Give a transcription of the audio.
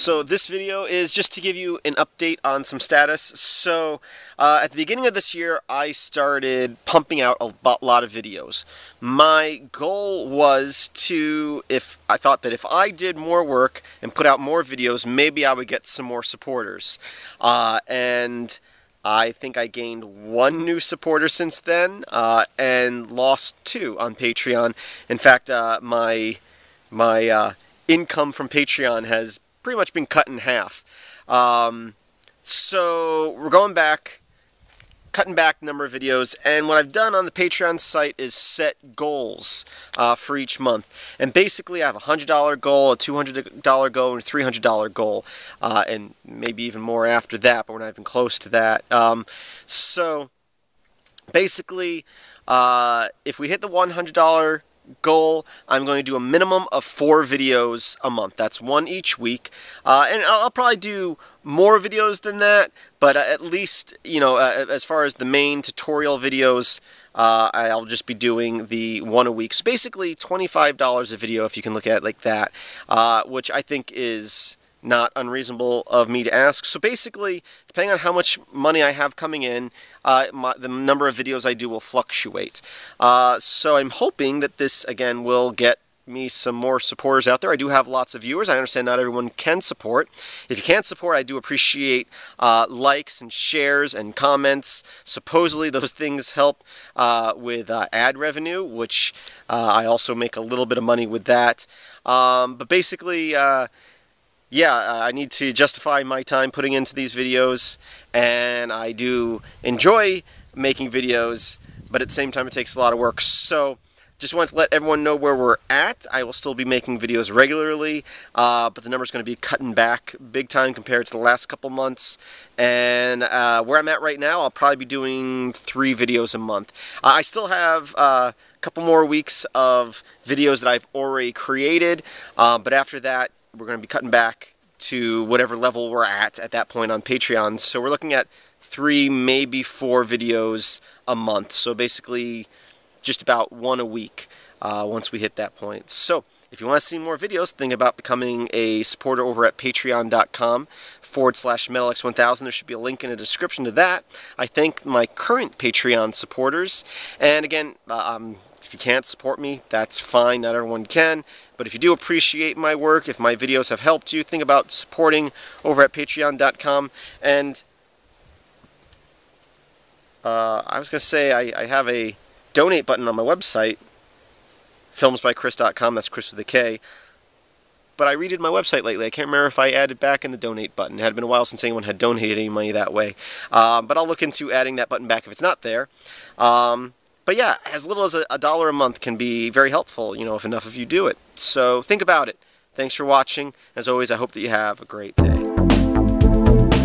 So this video is just to give you an update on some status. So uh, at the beginning of this year, I started pumping out a lot of videos. My goal was to, if I thought that if I did more work and put out more videos, maybe I would get some more supporters. Uh, and I think I gained one new supporter since then uh, and lost two on Patreon. In fact, uh, my my uh, income from Patreon has pretty much been cut in half. Um, so we're going back, cutting back number of videos, and what I've done on the Patreon site is set goals uh, for each month. And basically, I have a $100 goal, a $200 goal, and a $300 goal, uh, and maybe even more after that, but we're not even close to that. Um, so basically, uh, if we hit the $100 goal, I'm going to do a minimum of four videos a month. That's one each week. Uh, and I'll, I'll, probably do more videos than that, but at least, you know, uh, as far as the main tutorial videos, uh, I'll just be doing the one a week. So basically $25 a video if you can look at it like that, uh, which I think is not unreasonable of me to ask. So basically, depending on how much money I have coming in, uh, my, the number of videos I do will fluctuate. Uh, so I'm hoping that this, again, will get me some more supporters out there. I do have lots of viewers. I understand not everyone can support. If you can't support, I do appreciate uh, likes and shares and comments. Supposedly those things help uh, with uh, ad revenue, which uh, I also make a little bit of money with that. Um, but basically, uh, yeah, uh, I need to justify my time putting into these videos, and I do enjoy making videos, but at the same time it takes a lot of work. So just want to let everyone know where we're at. I will still be making videos regularly, uh, but the number's going to be cutting back big time compared to the last couple months. And uh, where I'm at right now, I'll probably be doing three videos a month. Uh, I still have uh, a couple more weeks of videos that I've already created, uh, but after that, we're going to be cutting back to whatever level we're at at that point on Patreon. So we're looking at three, maybe four videos a month. So basically just about one a week uh, once we hit that point. So if you want to see more videos, think about becoming a supporter over at patreon.com forward slash MetalX1000. There should be a link in the description to that. I thank my current Patreon supporters. And again, uh, um, if you can't support me, that's fine. Not everyone can. But if you do appreciate my work, if my videos have helped you, think about supporting over at patreon.com. And uh, I was going to say I, I, have a donate button on my website, filmsbykris.com. That's Kris with a K. But I redid my website lately. I can't remember if I added back in the donate button. It had been a while since anyone had donated any money that way. Um, but I'll look into adding that button back if it's not there. Um, but yeah, as little as a, a dollar a month can be very helpful, you know, if enough of you do it. So think about it. Thanks for watching. As always, I hope that you have a great day.